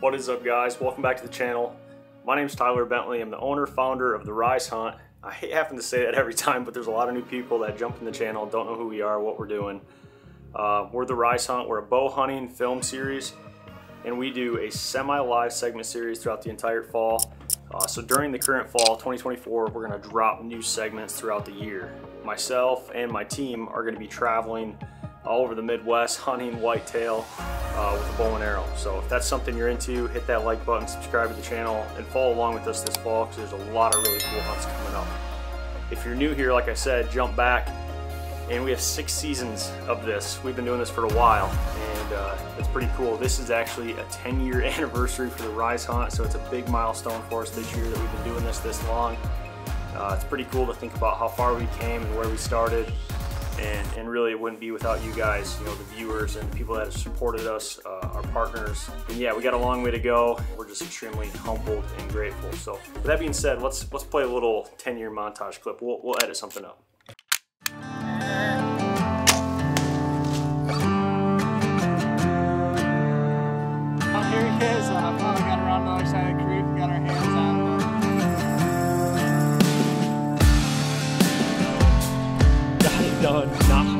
What is up guys? Welcome back to the channel. My name is Tyler Bentley. I'm the owner, founder of The Rise Hunt. I hate having to say that every time, but there's a lot of new people that jump in the channel, don't know who we are, what we're doing. Uh, we're The Rise Hunt. We're a bow hunting film series, and we do a semi-live segment series throughout the entire fall. Uh, so during the current fall, 2024, we're gonna drop new segments throughout the year. Myself and my team are gonna be traveling all over the Midwest hunting whitetail uh, with a bow and arrow. So if that's something you're into, hit that like button, subscribe to the channel, and follow along with us this fall because there's a lot of really cool hunts coming up. If you're new here, like I said, jump back. And we have six seasons of this. We've been doing this for a while, and uh, it's pretty cool. This is actually a 10 year anniversary for the Rise Hunt, so it's a big milestone for us this year that we've been doing this this long. Uh, it's pretty cool to think about how far we came and where we started and, and really it wouldn't be without you guys, you know, the viewers and the people that have supported us, uh, our partners. And yeah, we got a long way to go. We're just extremely humbled and grateful. So with that being said, let's let's play a little 10-year montage clip. We'll, we'll edit something up. Got it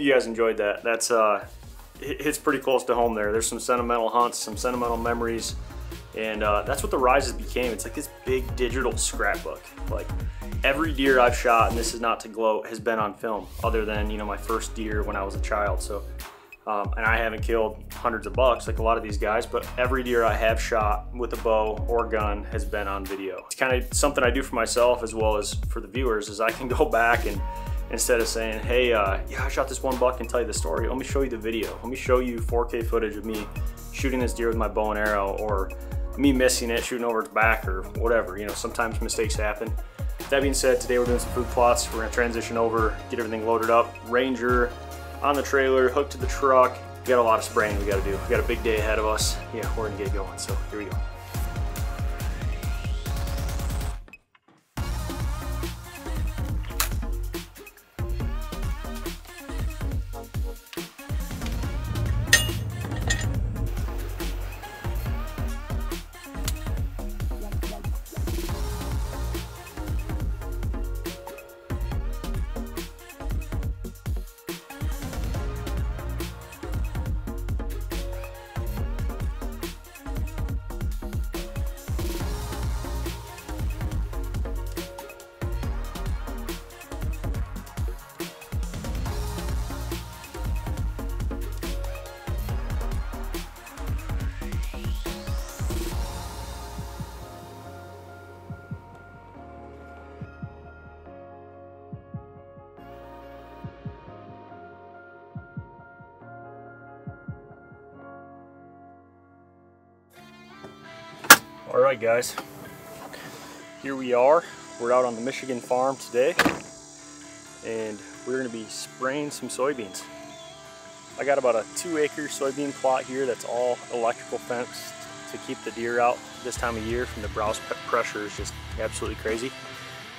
Hope you guys enjoyed that. That's uh, it- it's pretty close to home there. There's some sentimental hunts, some sentimental memories, and uh, that's what the Rises became. It's like this big digital scrapbook. Like every deer I've shot, and this is not to gloat, has been on film. Other than you know my first deer when I was a child. So, um, and I haven't killed hundreds of bucks like a lot of these guys, but every deer I have shot with a bow or gun has been on video. It's kind of something I do for myself as well as for the viewers. Is I can go back and instead of saying, hey, uh, yeah, I shot this one buck and tell you the story, let me show you the video. Let me show you 4K footage of me shooting this deer with my bow and arrow or me missing it, shooting over its back or whatever. You know, sometimes mistakes happen. That being said, today we're doing some food plots. We're gonna transition over, get everything loaded up. Ranger on the trailer, hooked to the truck. We got a lot of spraying we gotta do. We got a big day ahead of us. Yeah, we're gonna get going, so here we go. All right, guys. here we are. We're out on the Michigan farm today and we're gonna be spraying some soybeans. I got about a two acre soybean plot here that's all electrical fenced to keep the deer out this time of year from the browse pressure is just absolutely crazy.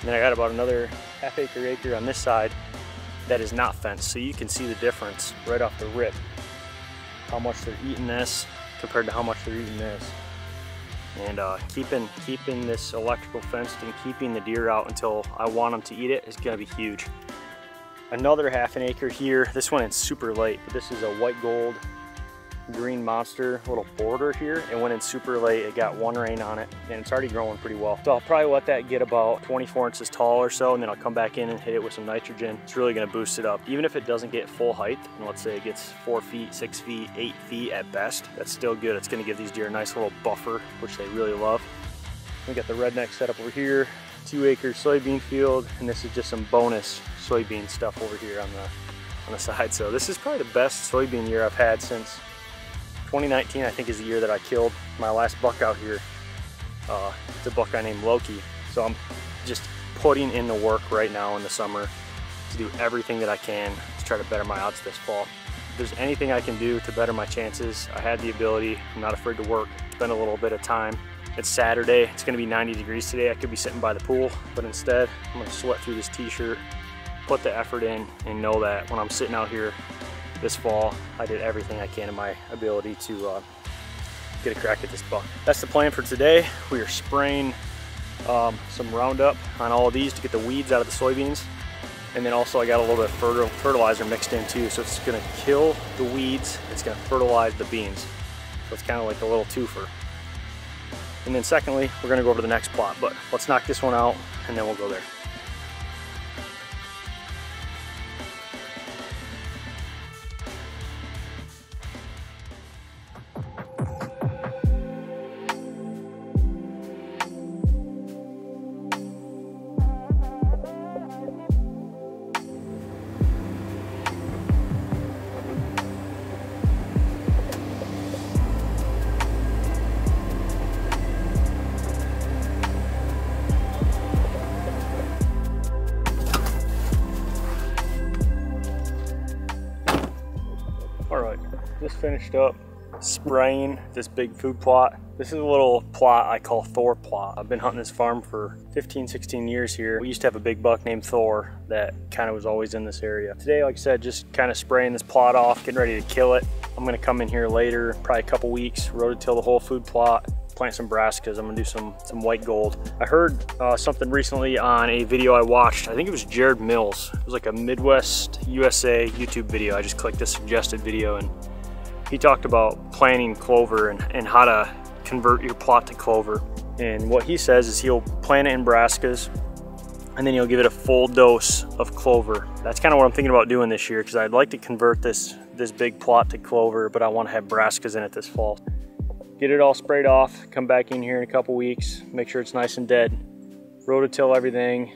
And then I got about another half acre acre on this side that is not fenced. So you can see the difference right off the rip. How much they're eating this compared to how much they're eating this. And uh, keeping, keeping this electrical fenced and keeping the deer out until I want them to eat it is gonna be huge. Another half an acre here. This one is super late, but this is a white gold green monster little border here. It went in super late. It got one rain on it and it's already growing pretty well. So I'll probably let that get about 24 inches tall or so and then I'll come back in and hit it with some nitrogen. It's really gonna boost it up. Even if it doesn't get full height, and let's say it gets four feet, six feet, eight feet at best, that's still good. It's gonna give these deer a nice little buffer, which they really love. We got the redneck set up over here, two acre soybean field, and this is just some bonus soybean stuff over here on the on the side. So this is probably the best soybean year I've had since 2019 I think is the year that I killed my last buck out here. Uh, it's a buck I named Loki. So I'm just putting in the work right now in the summer to do everything that I can to try to better my odds this fall. If there's anything I can do to better my chances, I had the ability. I'm not afraid to work, spend a little bit of time. It's Saturday, it's gonna be 90 degrees today. I could be sitting by the pool, but instead I'm gonna sweat through this t-shirt, put the effort in, and know that when I'm sitting out here this fall, I did everything I can in my ability to uh, get a crack at this buck. That's the plan for today. We are spraying um, some Roundup on all of these to get the weeds out of the soybeans. And then also I got a little bit of fertilizer mixed in too. So it's gonna kill the weeds, it's gonna fertilize the beans. So it's kind of like a little twofer. And then secondly, we're gonna go over to the next plot, but let's knock this one out and then we'll go there. Finished up spraying this big food plot. This is a little plot I call Thor plot. I've been hunting this farm for 15, 16 years here. We used to have a big buck named Thor that kind of was always in this area. Today, like I said, just kind of spraying this plot off, getting ready to kill it. I'm gonna come in here later, probably a couple weeks, rototill the whole food plot, plant some brassicas. I'm gonna do some some white gold. I heard uh, something recently on a video I watched. I think it was Jared Mills. It was like a Midwest USA YouTube video. I just clicked the suggested video and he talked about planting clover and, and how to convert your plot to clover. And what he says is he'll plant it in brassicas and then he'll give it a full dose of clover. That's kind of what I'm thinking about doing this year because I'd like to convert this, this big plot to clover, but I want to have brassicas in it this fall. Get it all sprayed off, come back in here in a couple weeks, make sure it's nice and dead. Rototill everything,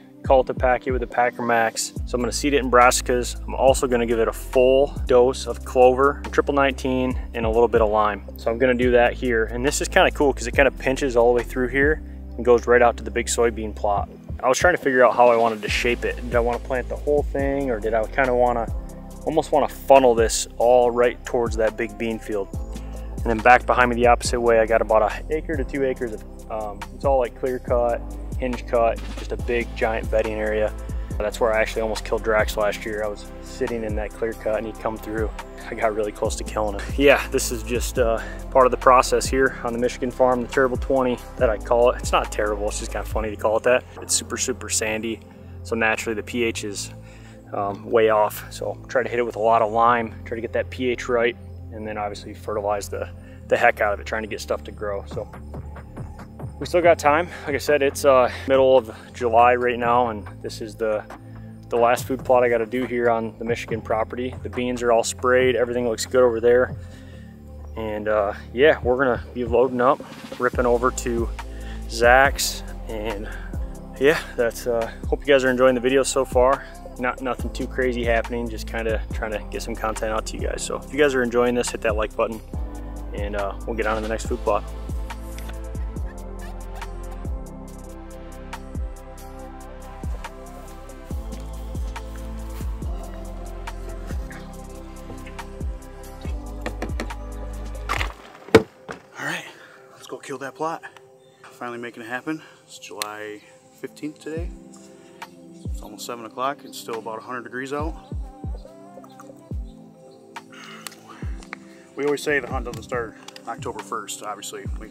pack it with a PackerMaxx. So I'm gonna seed it in brassicas. I'm also gonna give it a full dose of clover, triple 19, and a little bit of lime. So I'm gonna do that here. And this is kind of cool because it kind of pinches all the way through here and goes right out to the big soybean plot. I was trying to figure out how I wanted to shape it. Did I want to plant the whole thing or did I kind of want to almost want to funnel this all right towards that big bean field? And then back behind me the opposite way, I got about an acre to two acres of, um, it's all like clear cut hinge cut, just a big giant bedding area. That's where I actually almost killed Drax last year. I was sitting in that clear cut and he'd come through. I got really close to killing him. Yeah, this is just uh, part of the process here on the Michigan farm, the Terrible 20 that I call it. It's not terrible, it's just kind of funny to call it that. It's super, super sandy. So naturally the pH is um, way off. So try to hit it with a lot of lime, try to get that pH right, and then obviously fertilize the, the heck out of it, trying to get stuff to grow. So we still got time. Like I said, it's uh, middle of July right now, and this is the the last food plot I got to do here on the Michigan property. The beans are all sprayed. Everything looks good over there. And uh, yeah, we're gonna be loading up, ripping over to Zack's, and yeah, that's. Uh, hope you guys are enjoying the video so far. Not nothing too crazy happening, just kind of trying to get some content out to you guys. So if you guys are enjoying this, hit that like button, and uh, we'll get on to the next food plot. Killed that plot. Finally making it happen. It's July 15th today. It's almost 7 o'clock. It's still about 100 degrees out. We always say the hunt doesn't start October 1st. Obviously, we,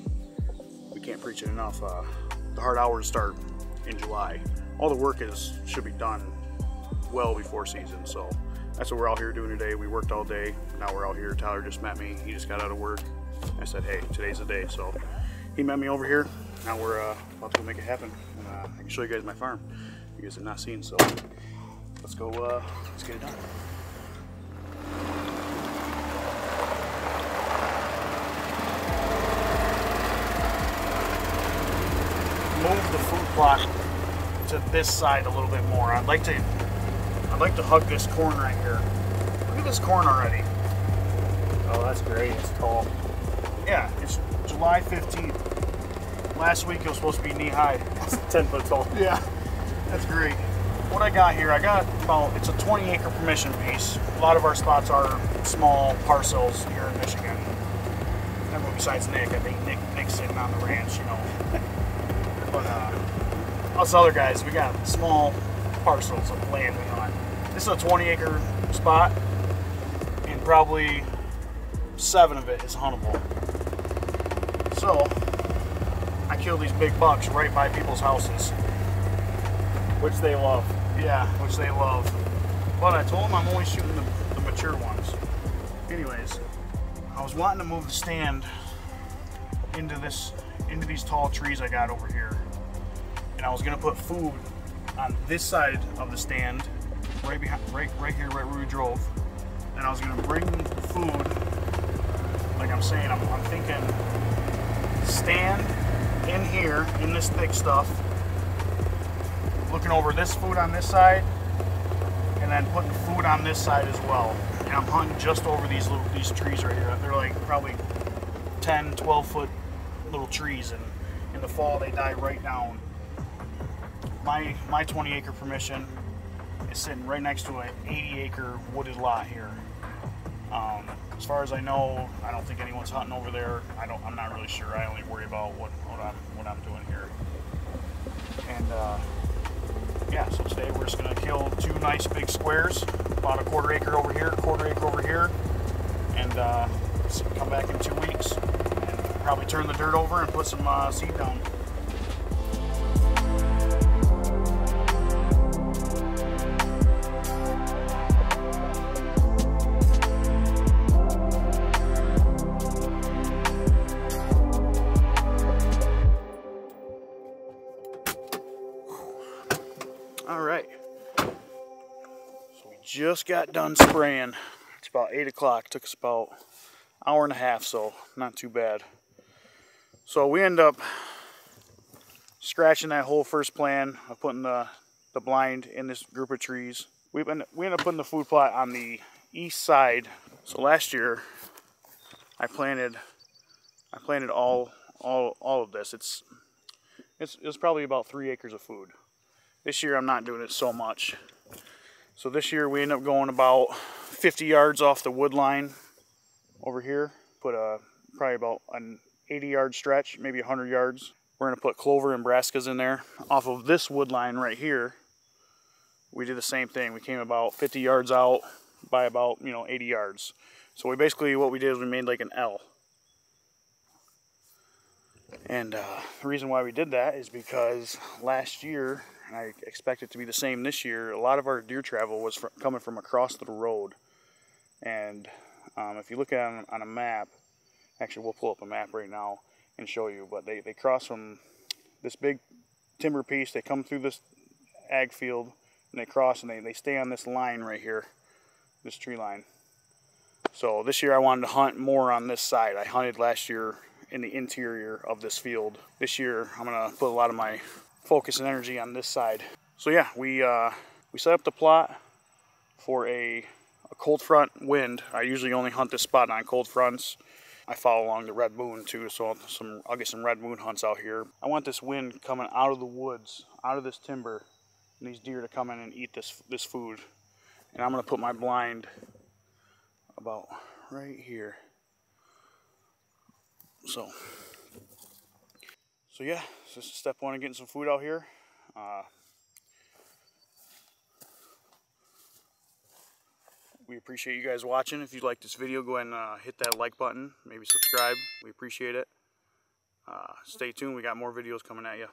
we can't preach it enough. Uh, the hard hours start in July. All the work is should be done well before season. So that's what we're out here doing today. We worked all day. Now we're out here. Tyler just met me. He just got out of work. I said, hey, today's the day. So he met me over here. Now we're uh, about to make it happen. And, uh, I can show you guys my farm. You guys have not seen. So let's go. Uh, let's get it done. Move the food plot to this side a little bit more. I'd like to I'd like to hug this corn right here. Look at this corn already. Oh, that's great. It's tall. Yeah, it's July 15th. Last week it was supposed to be knee high. It's 10 foot tall. Yeah, that's great. What I got here, I got about, it's a 20 acre permission piece. A lot of our spots are small parcels here in Michigan. Everyone besides Nick, I think Nick, Nick's sitting on the ranch, you know. but uh, us other guys, we got small parcels of land we hunt. This is a 20 acre spot, and probably seven of it is huntable. So, I kill these big bucks right by people's houses. Which they love. Yeah, which they love. But I told them I'm only shooting the, the mature ones. Anyways, I was wanting to move the stand into this into these tall trees I got over here. And I was gonna put food on this side of the stand, right behind right right here, right where we drove. And I was gonna bring food, like I'm saying, I'm, I'm thinking stand in here in this thick stuff looking over this food on this side and then putting food on this side as well. And I'm hunting just over these little these trees right here. They're like probably 10, 12 foot little trees and in the fall they die right down. My my 20 acre permission is sitting right next to an 80 acre wooded lot here. Um, as far as I know, I don't think anyone's hunting over there. I don't. I'm not really sure. I only worry about what, what I'm what I'm doing here. And uh, yeah, so today we're just gonna kill two nice big squares, about a quarter acre over here, quarter acre over here, and uh, come back in two weeks and probably turn the dirt over and put some uh, seed down. Just got done spraying. It's about eight o'clock. Took us about hour and a half, so not too bad. So we end up scratching that whole first plan of putting the the blind in this group of trees. We been we ended up putting the food plot on the east side. So last year I planted I planted all all all of this. It's it's it's probably about three acres of food. This year I'm not doing it so much. So this year we end up going about 50 yards off the wood line over here. Put a probably about an 80 yard stretch, maybe 100 yards. We're gonna put clover and brassicas in there. Off of this wood line right here, we did the same thing. We came about 50 yards out by about, you know, 80 yards. So we basically, what we did is we made like an L. And uh, the reason why we did that is because last year, and I expect it to be the same this year, a lot of our deer travel was coming from across the road. And um, if you look at on, on a map, actually we'll pull up a map right now and show you, but they, they cross from this big timber piece, they come through this ag field, and they cross and they, they stay on this line right here, this tree line. So this year I wanted to hunt more on this side. I hunted last year in the interior of this field. This year I'm gonna put a lot of my focus and energy on this side. So yeah, we uh, we set up the plot for a, a cold front wind. I usually only hunt this spot on cold fronts. I follow along the red moon too, so I'll, some, I'll get some red moon hunts out here. I want this wind coming out of the woods, out of this timber, and these deer to come in and eat this this food. And I'm gonna put my blind about right here. So So yeah, so is step one of getting some food out here. Uh, we appreciate you guys watching. If you like this video, go ahead and uh, hit that like button. Maybe subscribe. We appreciate it. Uh, stay tuned. We got more videos coming at you.